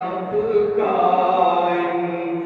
I'm the kind.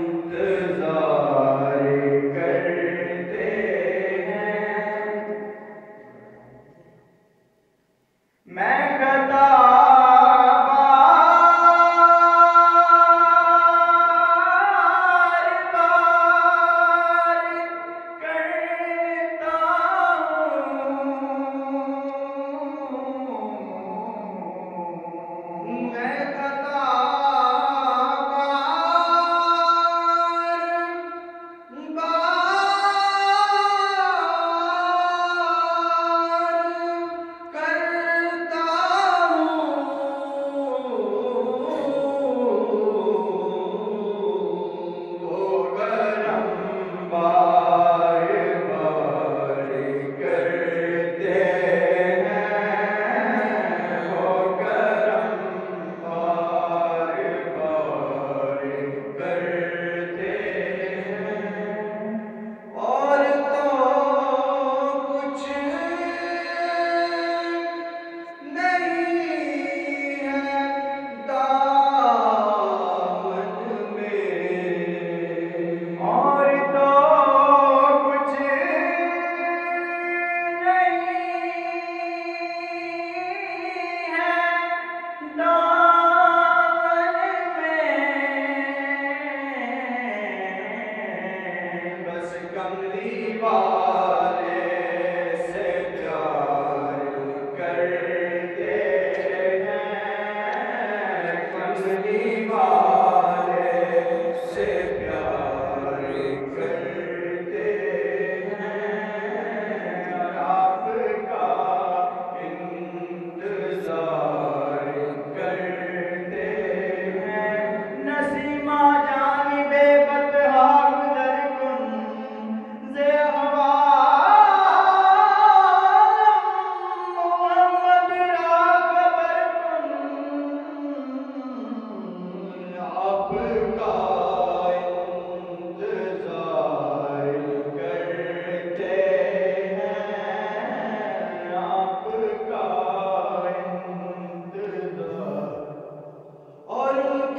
pecado nele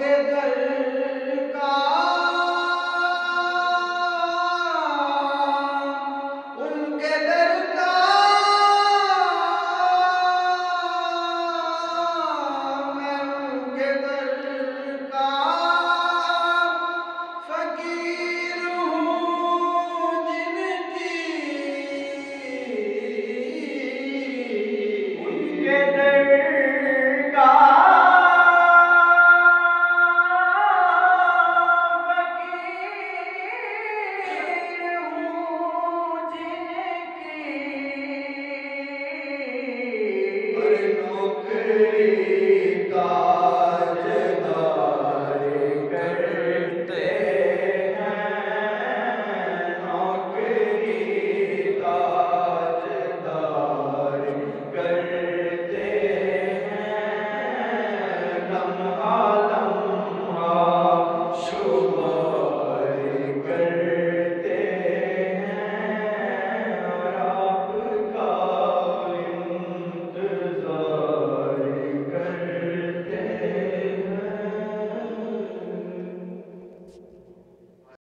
together